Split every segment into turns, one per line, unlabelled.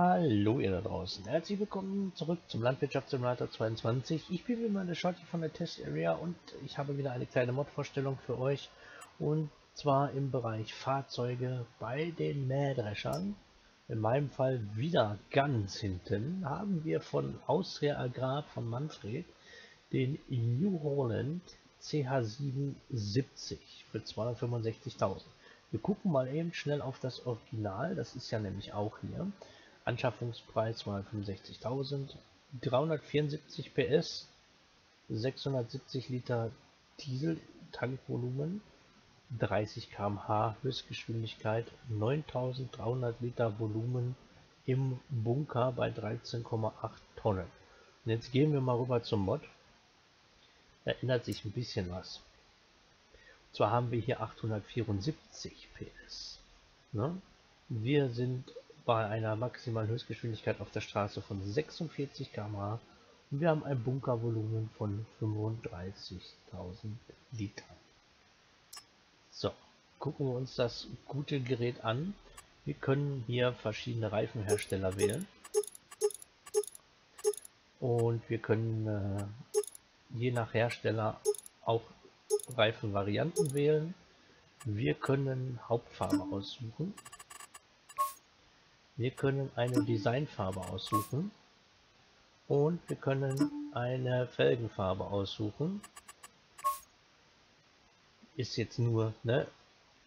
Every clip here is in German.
Hallo ihr da draußen, herzlich willkommen zurück zum Landwirtschaftssimulator 22. Ich bin wie meine Shotty von der Test Area und ich habe wieder eine kleine Mod-Vorstellung für euch. Und zwar im Bereich Fahrzeuge bei den Mähdreschern. In meinem Fall wieder ganz hinten haben wir von Austria Agrar von Manfred den New Holland CH770 für 265.000. Wir gucken mal eben schnell auf das Original, das ist ja nämlich auch hier. Anschaffungspreis 265.000, 374 PS, 670 Liter Diesel Tankvolumen, 30 km/h Höchstgeschwindigkeit, 9300 Liter Volumen im Bunker bei 13,8 Tonnen. Und jetzt gehen wir mal rüber zum Mod. Da ändert sich ein bisschen was. Und zwar haben wir hier 874 PS. Ne? Wir sind bei einer maximalen Höchstgeschwindigkeit auf der Straße von 46 km/h und wir haben ein Bunkervolumen von 35.000 Litern. So, gucken wir uns das gute Gerät an. Wir können hier verschiedene Reifenhersteller wählen. Und wir können äh, je nach Hersteller auch Reifenvarianten wählen. Wir können Hauptfarbe aussuchen. Wir können eine Designfarbe aussuchen und wir können eine Felgenfarbe aussuchen. Ist jetzt nur, ne,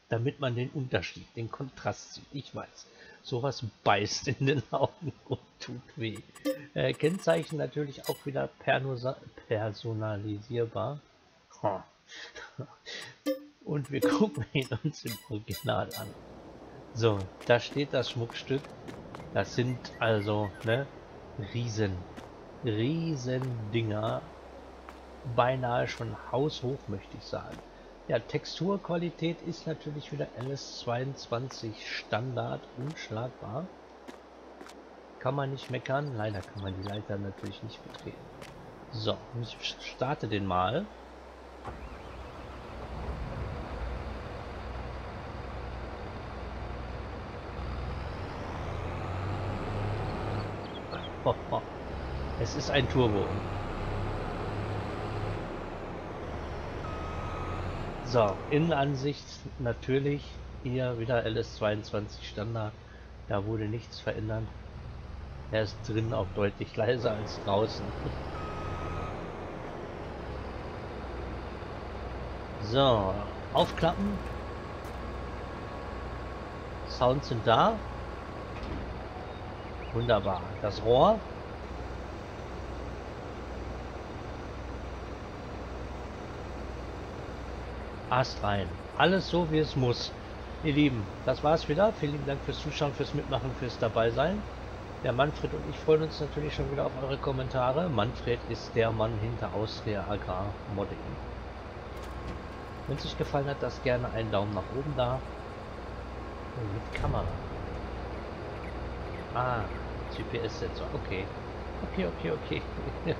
damit man den Unterschied, den Kontrast sieht. Ich weiß, sowas beißt in den Augen und tut weh. Äh, Kennzeichen natürlich auch wieder personalisierbar. Und wir gucken ihn uns im Original an. So, da steht das Schmuckstück. Das sind also, ne, Riesen, riesen Dinger. Beinahe schon haushoch, möchte ich sagen. Ja, Texturqualität ist natürlich wieder LS22 Standard, unschlagbar. Kann man nicht meckern. Leider kann man die Leiter natürlich nicht betreten. So, ich starte den mal. Es ist ein Turbo. So, Innenansicht natürlich hier wieder LS22 Standard. Da wurde nichts verändert. Er ist drin auch deutlich leiser als draußen. So, aufklappen. Sounds sind da. Wunderbar. Das Rohr. Ast rein. Alles so, wie es muss. Ihr Lieben, das war's wieder. Vielen Dank fürs Zuschauen, fürs Mitmachen, fürs Dabeisein. Der Manfred und ich freuen uns natürlich schon wieder auf eure Kommentare. Manfred ist der Mann hinter Austria Agrar Modding. Wenn es euch gefallen hat, lasst gerne einen Daumen nach oben da. Und mit Kamera. Ah, GPS-Sensor. Okay. Okay, okay, okay.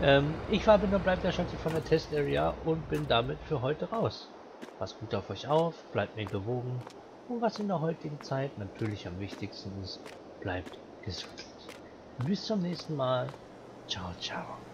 ähm, ich war bin und bleibt der Schatzi von der Test Area und bin damit für heute raus. Passt gut auf euch auf, bleibt mir gewogen und was in der heutigen Zeit natürlich am wichtigsten ist, bleibt gesund. Bis zum nächsten Mal. Ciao, ciao.